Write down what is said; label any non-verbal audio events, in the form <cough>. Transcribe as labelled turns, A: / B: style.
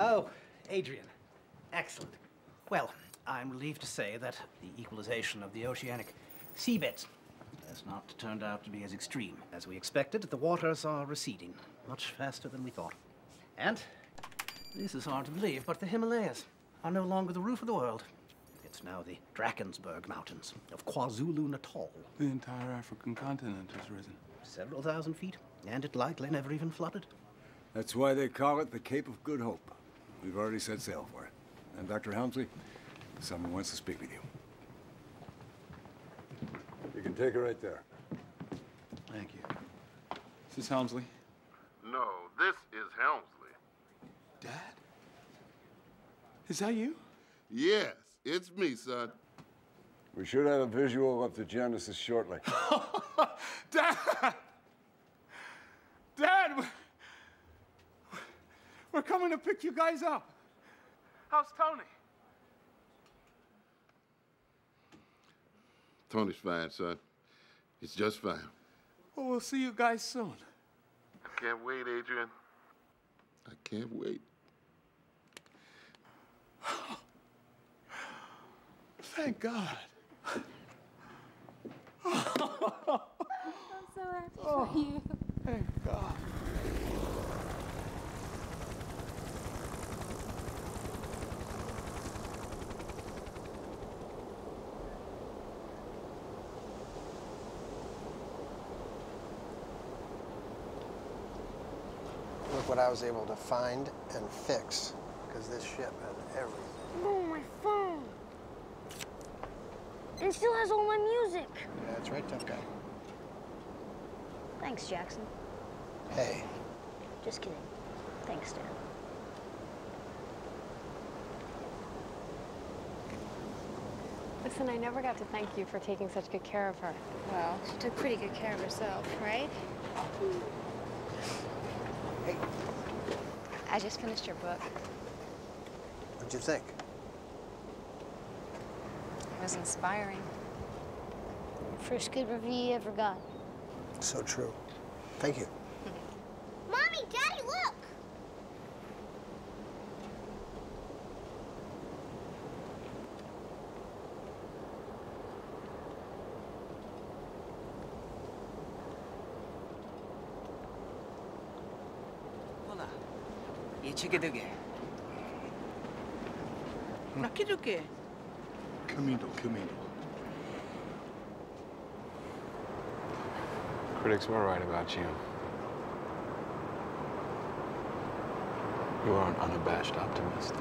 A: Oh, Adrian. Excellent. Well, I'm relieved to say that the equalization of the oceanic seabeds has not turned out to be as extreme as we expected. The waters are receding much faster than we thought. And this is hard to believe, but the Himalayas are no longer the roof of the world. It's now the Drakensberg Mountains of KwaZulu-Natal.
B: The entire African continent has risen.
A: Several thousand feet, and it likely never even flooded.
C: That's why they call it the Cape of Good Hope. We've already set sail for it. And Dr. Helmsley, someone wants to speak with you. You can take her right there.
B: Thank you. This is this Helmsley?
D: No, this is Helmsley.
B: Dad? Is that you?
D: Yes, it's me, son.
C: We should have a visual of the Genesis shortly. <laughs>
B: Dad! Dad! We're- We're coming to pick you guys up. How's Tony?
D: Tony's fine, son. It's just fine.
B: Well, we'll see you guys soon.
D: I can't wait, Adrian. I can't wait. <sighs>
B: Thank God.
E: I'm so happy for oh, you.
B: Thank God.
F: What I was able to find and fix, because this ship has everything.
E: Oh, my phone. And still has all my music.
F: Yeah, that's right, tough guy.
E: Thanks, Jackson.
F: Hey,
E: Just kidding. Thanks, Dad.
G: Listen, I never got to thank you for taking such good care of her.
H: Well, she took pretty good care of herself, right?
F: Hey,
H: I just finished your book.
F: what'd you think?
H: It was inspiring.
E: First good review you ever got.
F: So true. Thank you. <laughs>
E: Mommy, Daddy, look!
I: 이쪽에 두게.
J: Nakiduke.
B: Camino, Camino.
K: Critics were right about you. You are an unabashed optimist.